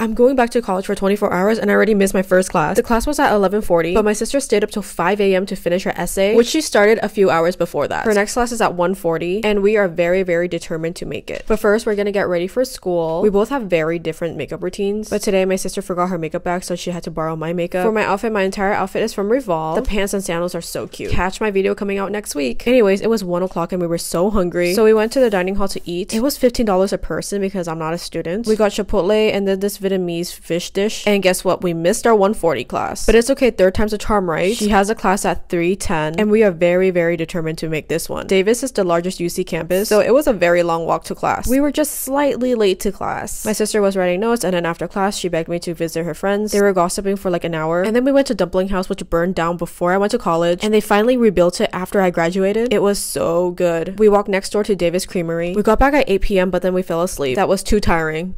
I'm going back to college for 24 hours and I already missed my first class. The class was at 11:40, but my sister stayed up till 5 a.m. to finish her essay, which she started a few hours before that. Her next class is at 1:40, and we are very, very determined to make it. But first, we're gonna get ready for school. We both have very different makeup routines, but today my sister forgot her makeup bag, so she had to borrow my makeup. For my outfit, my entire outfit is from Revolve. The pants and sandals are so cute. Catch my video coming out next week. Anyways, it was one o'clock and we were so hungry, so we went to the dining hall to eat. It was $15 a person because I'm not a student. We got Chipotle and then this Vietnamese fish dish. And guess what? We missed our 140 class. But it's okay, third time's a charm, right? She has a class at 310 and we are very, very determined to make this one. Davis is the largest UC campus, so it was a very long walk to class. We were just slightly late to class. My sister was writing notes and then after class, she begged me to visit her friends. They were gossiping for like an hour. And then we went to Dumpling House, which burned down before I went to college. And they finally rebuilt it after I graduated. It was so good. We walked next door to Davis Creamery. We got back at 8 p.m., but then we fell asleep. That was too tiring.